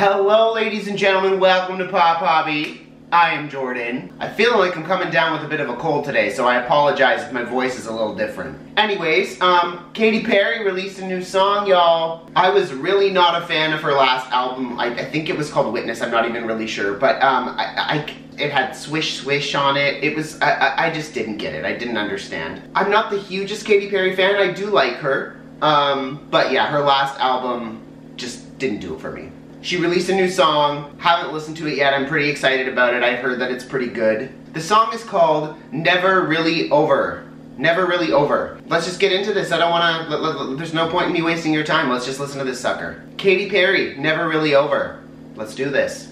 Hello, ladies and gentlemen. Welcome to Pop Hobby. I am Jordan. I feel like I'm coming down with a bit of a cold today, so I apologize if my voice is a little different. Anyways, um, Katy Perry released a new song, y'all. I was really not a fan of her last album. I, I think it was called Witness. I'm not even really sure, but um, I, I it had swish swish on it. It was, I, I, just didn't get it. I didn't understand. I'm not the hugest Katy Perry fan. I do like her. Um, but yeah, her last album just didn't do it for me. She released a new song, haven't listened to it yet, I'm pretty excited about it, I've heard that it's pretty good. The song is called Never Really Over. Never Really Over. Let's just get into this, I don't wanna, there's no point in me wasting your time, let's just listen to this sucker. Katy Perry, Never Really Over. Let's do this.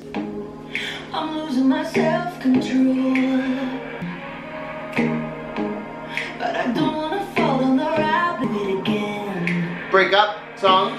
I'm losing my self-control But I don't wanna fall on the rabbit again Break up song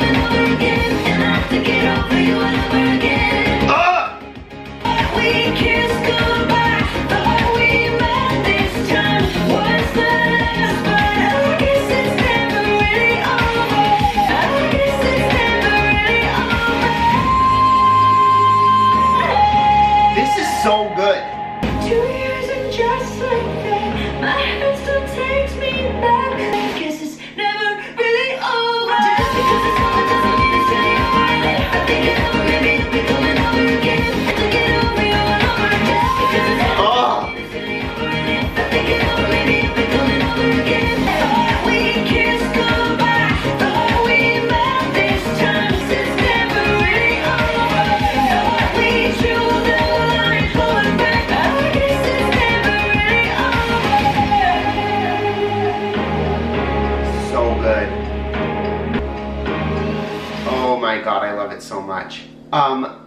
Um,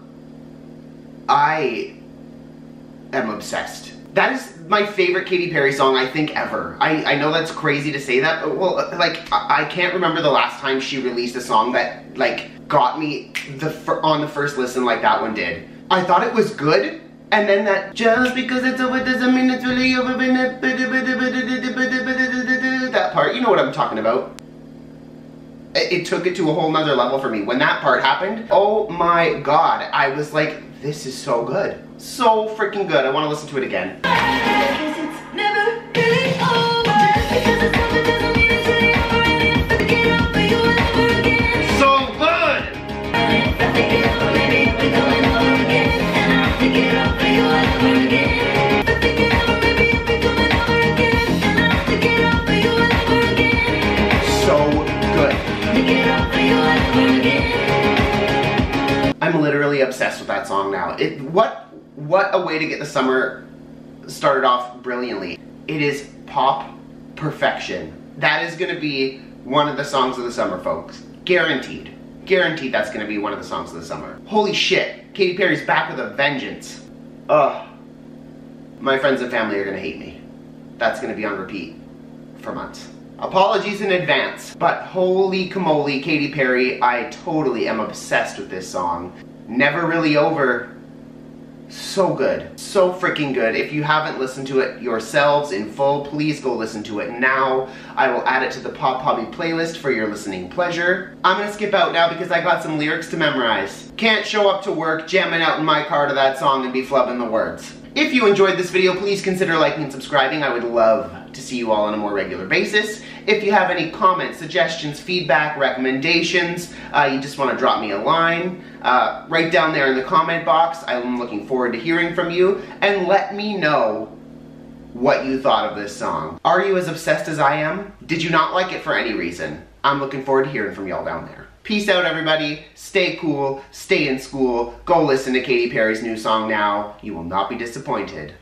I am obsessed. That is my favorite Katy Perry song, I think, ever. I, I know that's crazy to say that, but, well, like, I, I can't remember the last time she released a song that, like, got me the on the first listen like that one did. I thought it was good, and then that, just because it's over doesn't mean it's really over, that part, you know what I'm talking about it took it to a whole nother level for me. When that part happened, oh my god, I was like, this is so good. So freaking good. I want to listen to it again. Obsessed with that song now. It what what a way to get the summer started off brilliantly. It is pop perfection. That is gonna be one of the songs of the summer, folks. Guaranteed. Guaranteed that's gonna be one of the songs of the summer. Holy shit, Katy Perry's back with a vengeance. Ugh. My friends and family are gonna hate me. That's gonna be on repeat for months. Apologies in advance, but holy camoli, Katy Perry, I totally am obsessed with this song. Never Really Over, so good, so freaking good. If you haven't listened to it yourselves in full, please go listen to it now. I will add it to the Pop Hobby playlist for your listening pleasure. I'm gonna skip out now because I got some lyrics to memorize. Can't show up to work jamming out in my car to that song and be flubbing the words. If you enjoyed this video, please consider liking and subscribing. I would love to see you all on a more regular basis. If you have any comments, suggestions, feedback, recommendations, uh, you just want to drop me a line, uh, right down there in the comment box. I'm looking forward to hearing from you, and let me know what you thought of this song. Are you as obsessed as I am? Did you not like it for any reason? I'm looking forward to hearing from y'all down there. Peace out, everybody. Stay cool, stay in school, go listen to Katy Perry's new song now. You will not be disappointed.